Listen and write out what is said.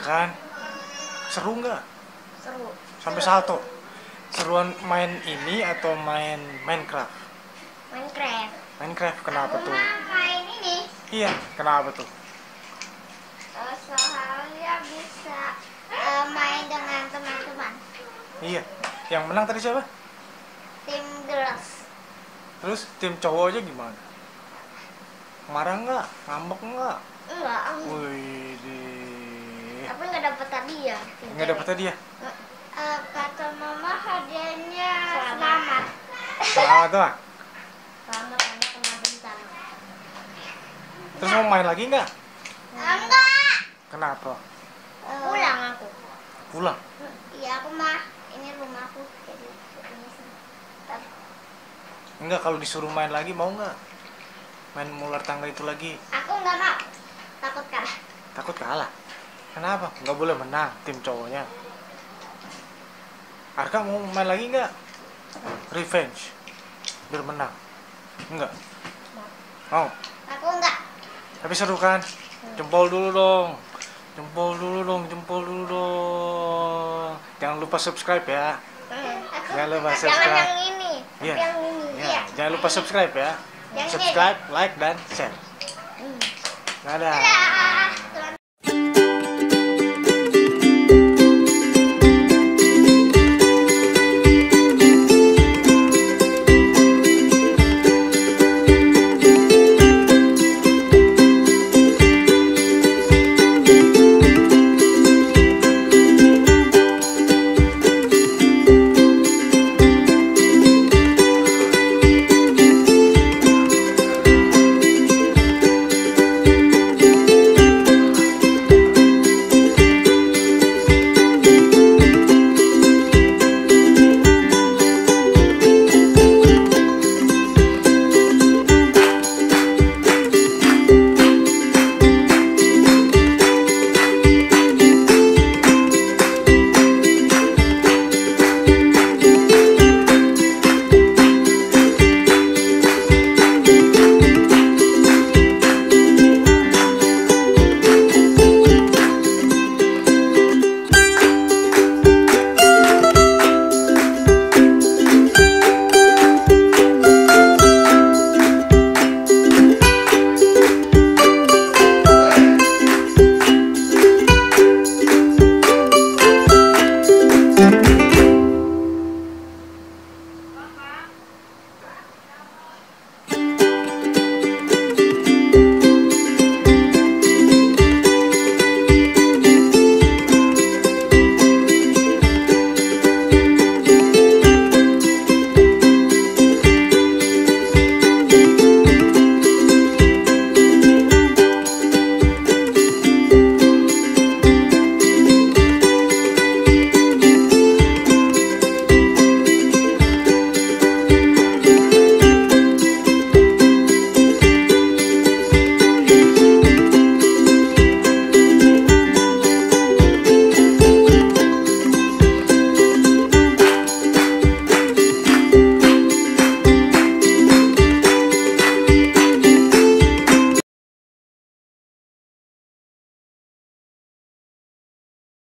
Iya kan? Seru nggak? Seru. Sampai salto. Seruan main ini atau main Minecraft? Minecraft. Minecraft kenapa tuh? Rumah main ini. Iya, kenapa tuh? eh, soalnya bisa eh, main dengan teman-teman. Iya. Yang menang tadi siapa? Tim gelas. Terus tim cowoknya gimana? Marah nggak? Ngambek nggak? Enggak. Wih, nggak dapet hadiah. tim Nggak dapet hadiah? Eh, kata mama hadiahnya selamat. Selamat doang. Selamat karena kena bintang. Terus mau main lagi nggak? Enggak. Kenapa? Pulang aku. Pulang. Iya aku mah ini rumahku jadi ini. Enggak, kalau disuruh main lagi mau nggak? Main ular tangga itu lagi. Aku nggak mau. Takut kalah. Takut kalah. Kenapa? Nggak boleh menang tim cowoknya. Arka mau main lagi nggak? Revenge. Biar menang. Enggak. Mau. Aku nggak. Tapi seru kan? Jempol dulu dong. Jempol dulu dong, jempol dulu dong. Jangan lupa subscribe ya. Aku, Jangan lupa Jangan subscribe. yang ini. Iya. Yang ini. Ya, Iya. jangan lupa subscribe ya. Yang ini. Subscribe, like, dan share. Hmm. Dadah. Dadah.